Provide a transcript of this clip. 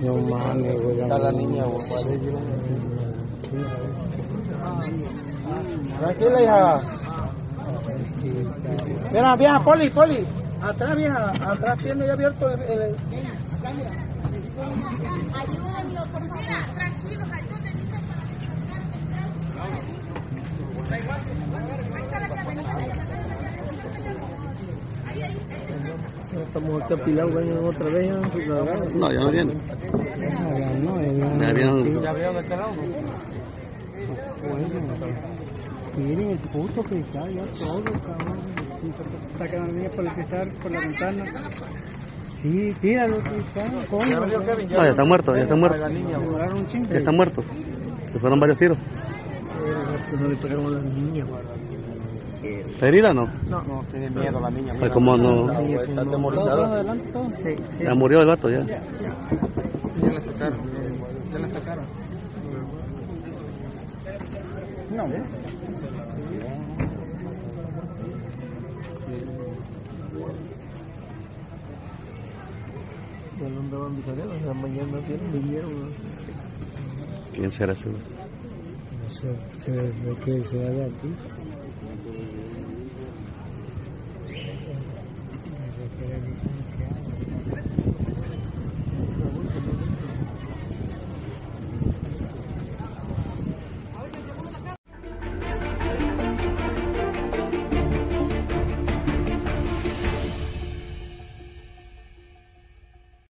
No mames, güey, la niña, güey. Tranquila, hija. Mira, vieja, Poli, Poli. Atrás, vieja. Atrás tiene ya abierto el... el- Ayúdenlo, por favor. Esta mujer está pilado, güey, otra vez. No, ya no viene. No, no, Ya vieron. ¿Ya vieron de qué lado? Miren el puto cristal, ya todo, cabrón. Sacan a la niña por el cristal, por la ventana. Sí, tíralo, cristal, coño. ¿Ya? No, está muerto, ya está muerto. Ya está muerto. Se fueron varios tiros. No le pegaron a la niña, güey. ¿Está herida no? No, no, tiene miedo la niña. Pues como no. Está atemorizada. adelante, todo. Sí, sí. Ya murió el vato ya. Ya la sacaron. Ya la sacaron. No. Ya no andaban bisaderos, en la mañana vieron, vinieron. ¿Quién será ese? No sé, se ve que se da de aquí.